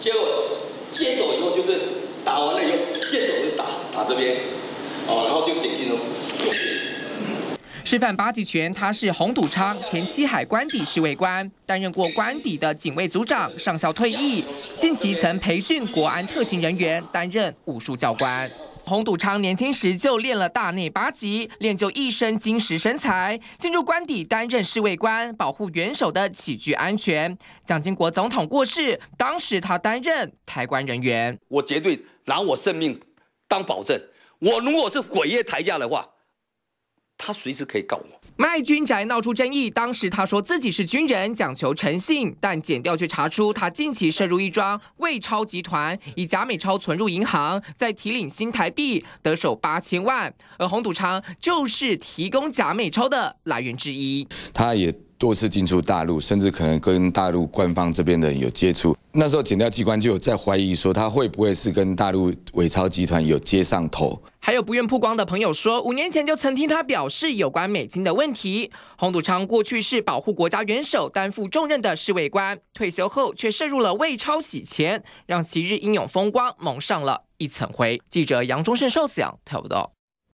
结果接手以后就是打完了以后，接手就打打这边，哦，然后就点进了。示范八极拳，他是洪笃昌，前七海关邸侍卫官，担任过关邸的警卫组长，上校退役，近期曾培训国安特勤人员，担任武术教官。洪笃昌年轻时就练了大内八极，练就一身精实身材，进入官邸担任侍卫官，保护元首的起居安全。蒋经国总统过世，当时他担任抬棺人员，我绝对拿我生命当保证，我如果是毁业抬价的话。他随时可以告我。卖军宅闹出争议，当时他说自己是军人，讲求诚信，但检调却查出他近期涉入一桩魏超集团，以假美钞存入银行，再提领新台币，得手八千万。而洪笃昌就是提供假美钞的来源之一。他也。多次进出大陆，甚至可能跟大陆官方这边的人有接触。那时候检调机关就有在怀疑说，他会不会是跟大陆伪钞集团有接上头？还有不愿曝光的朋友说，五年前就曾听他表示有关美金的问题。洪祖昌过去是保护国家元首、担负重任的侍卫官，退休后却涉入了伪钞洗钱，让昔日英勇风光蒙上了一层灰。记者杨忠胜、受奖，报道。